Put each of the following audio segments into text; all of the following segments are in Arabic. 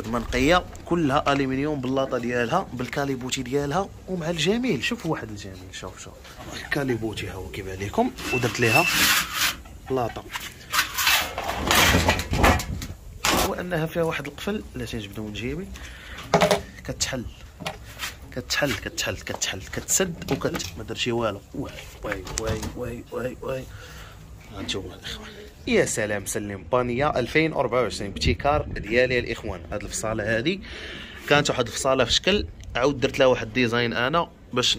خدمه نقيه كلها الومنيوم باللاطة ديالها بال caillebotis ديالها ومع الجميل. شوفوا واحد الجميل شوف شوف. ال caillebotis ها هو كيبان لكم ودرت ليها لاطة. وأنها فيها واحد القفل لا تنجبدو من جيبي. كتحل. كتحل كتحل كتحل كتسد وكت ما درتي والو. واي واي واي واي واي واي هانتوما الإخوان. يا سلام سلم. panier 2024 ابتكار ديالي الإخوان. هاد الفصالة هادي كانت واحد الفصالة في شكل عاود درت لها واحد ال design أنا باش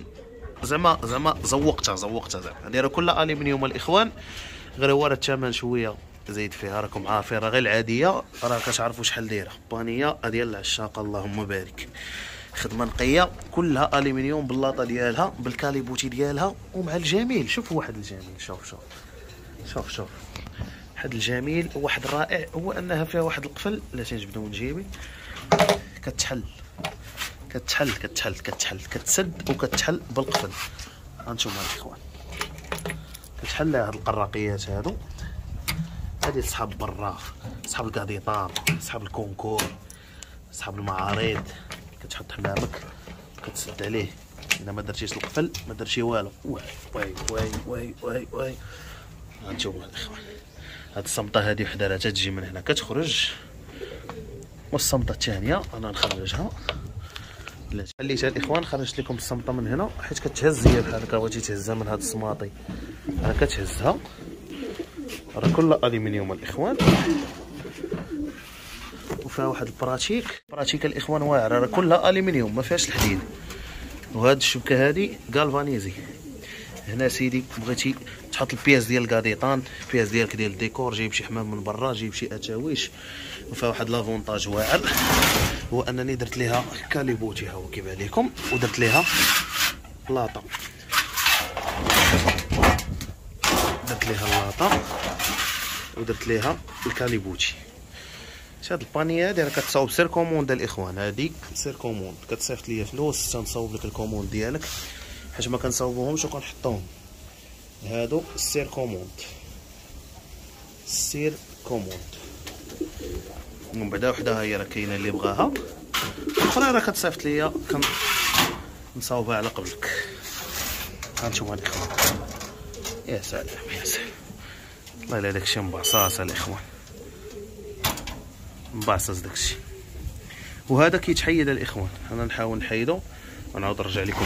زعما زعما زوقتها زوقتها زعما. هادي راه كلها الومنيوم الإخوان. غير هو راه الثمن شوية زايد فيها راكم عارفين. راه غير العادية راه كتعرفوا شحال دايرة. panier ديال العشاق اللهم بارك. خدمة نقية كلها الومنيوم باللاطة ديالها بال caillebotis ديالها ومع الجميل. شوفوا واحد الجميل. شوف شوف. شوف شوف. واحد الجميل وواحد الرائع هو أنها فيها واحد القفل لا تنجبدو من جيبي. كتحل كتحل كتحل كتحل كتسد وكتحل بالقفل. هانتوما الإخوان. كتحل هاد القراقيات هادو. هادي صحاب برا صحاب الكاديطان صحاب ال concours صحاب المعارض. كتحط حمامك كتسد عليه. اذا ما درتيش القفل ما درتي والو. واي واي واي واي واي واي هانتوما الاخوان. هاد الصمطه هادي وحدة راه تجي من هنا كتخرج. والصمطه الثانية أنا نخرجها. خليتها الاخوان خرجت لكم الصمطه من هنا حيت كتهز هي بحال هكا بغيتي تهزها من هاد الصماطي راه كتهزها. راه كلها ألومنيوم الإخوان. وفيها واحد ال pratique. pratique الإخوان واعرة راه كلها ألومنيوم ما فيهاش الحديد. وهاد الشبكة هادي galvanisé هنا سيدي بغيتي تحط ال pièces ديال الكاديطان ال pièces ديالك ديال الديكور جايب شي حمام من برا جايب شي اتاويش. وفيها واحد l'avantage واعر هو أنني درت ليها caillebotis ها هو كيبان لكم ودرت ليها لاطه درت ليها اللاطه ودرت ليها ال caillebotis. هاد ال panier هادي راه كتصاوب sur commande الإخوان. هادي sur commande كتصيفط ليا فلوس تنصاوب لك ال commande ديالك. حيت ما كنصاوبوهمش وكنحطوهم. هادو sur commande. sur commande. ومن بعدا وحدة هي راه كاينة اللي بغاها. الاخرى راه كتصيفط ليا. كنصاوبها على قبلك. هانتوما الاخوان يا سلام يا سلام. الله الا داكشي مبعصاص الاخوان مبعصص داكشي. وهذا كيتحيد الإخوان. أنا نحاول نحيدو. ونعاود نرجع لكم.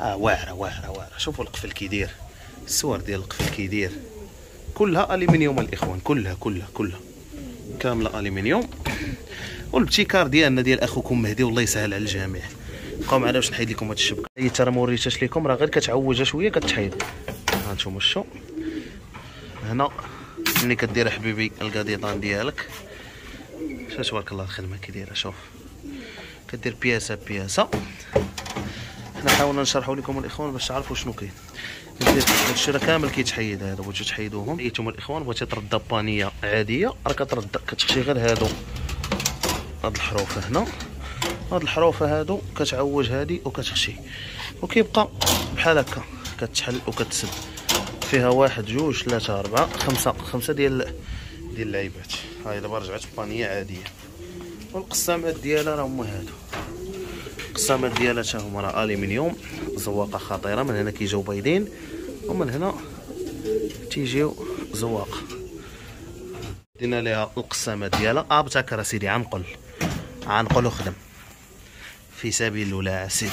آه واعرة واعرة واعرة. شوفوا القفل كيدير الصور ديال القفل كيدير كلها الومنيوم الإخوان. كلها كلها كلها. كاملة الومنيوم والابتكار ديالنا ديال أخوكم مهدي والله يسهل على الجميع. بقاو معنا باش نحيد لكم هاد الشبكة. هي ترى ما وريتهاش لكم راه غير كتعوجها شوية كتحيد. ها أنتم شو هنا ملي كدير حبيبي الكاديطان ديالك. شوف تبارك الله الخدمة كي دايرة شوف. كدير بياسة بياسة. حنا حاولنا نشرحوا لكم الإخوان باش تعرفوا شنو كاين. هادشي راه كامل كيتحيد هذا بغيتو تحيدوهم ايتم الإخوان بغيتي ترد بانية عادية راه كترد كتخشي غير هادو. هاد الحروف هنا. هاد الحروف هادو كتعوج هادي وكتخشي. وكيبقى بحال هكا كتحل وكتسد. فيها واحد جوج ثلاثة أربعة خمسة. خمسة ديال ديال اللعيبات. هاي دابا رجعت بانية عادية. والقسامات ديالها راه هما هادو. القسامات ديالها حتى هما راه الومنيوم زواقة خطيرة من هنا كيجيو بيضين ومن هنا تيجيو زواقة دينا ليها القسامات ديالها. أبتكر سيدي عنقل. عنقل وخدم في سبيل الله سيدي.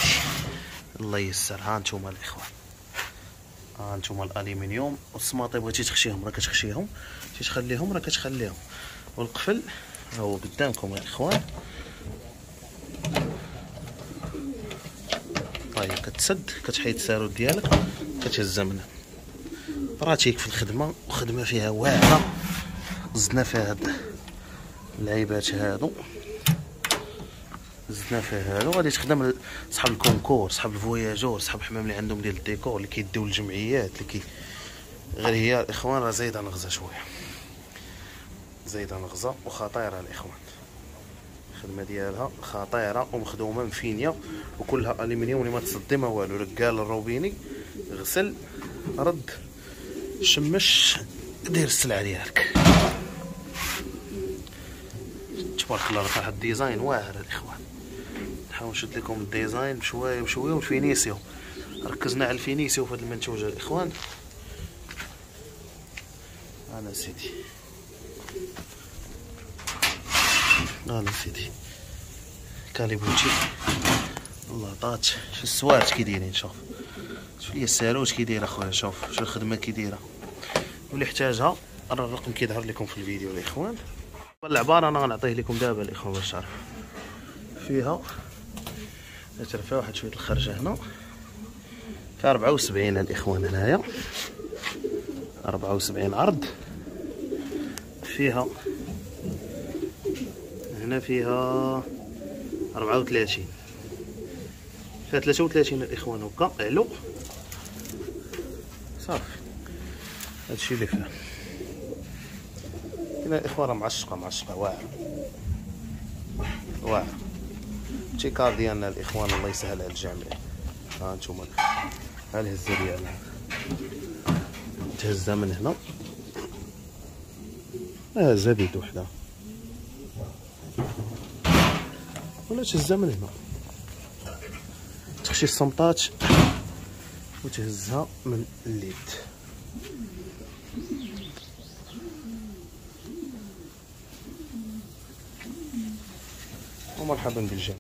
الله يسر ها أنتم الإخوان. ها أنتم الالومنيوم والسماطي بغيتي تخشيهم؟ راه كتخشيهم. بغيتي تخليهم راه كتخليهم. والقفل ها هو قدامكم يا إخوان. طيب كتسد كتحيد السارود ديالك كتهزها منها براتيك في الخدمة وخدمة فيها واعرة. زدنا فيها هاد اللعيبات هادو. زدنا فيها هادو. غادي تخدم صحاب الكونكور صحاب الفواياجور صحاب الحمام اللي عندهم ديال الديكور اللي كيديو الجمعيات اللي كي غير هي الإخوان راه زايدة نغزة شوية. زايدة نغزة وخطيرة الإخوان. الخدمة ديالها. خطيرة ومخدومة مفينية وكلها الومنيوم اللي ما تصدي ما والو. رجال الروبيني غسل رد شمش دير السلعة ديالك. تبارك الله راه الديزاين واعر الاخوان نحاول نشد لكم الديزاين بشوية بشوية والفينيسيو. ركزنا على الفينيسيو في هذا المنتوج الاخوان أنا سيدي. أنا سيدي. كاليبوتشي الله طات شو السوارت كي دايرين شوف شوف لي الساروت كي داير أخويا شوف شو الخدمة كي دايرة؟ واللي احتاجها راه الرقم كيظهر لكم في الفيديو الاخوان العباره أنا غنعطيه لكم دابا الاخوان باش تعرفوا فيها ترفع واحد شوية الخرجة هنا. فيها 74 الاخوان هنايا. 74 عرض. فيها هنا فيها 34 فيها 33 الاخوان هكا علو صافي. هادشي اللي فيها. هنا الاخوان راه معشقة معشقة. واعره واعره التيكار ديالنا الإخوان الله يسهل على الجميع. ها أنتم ها الهزه ديالها تهزها من هنا. آه زبيد وحدة. ولا تهزها من هنا تخشي الصمطات وتهزها من اليد ومرحبا بالجميع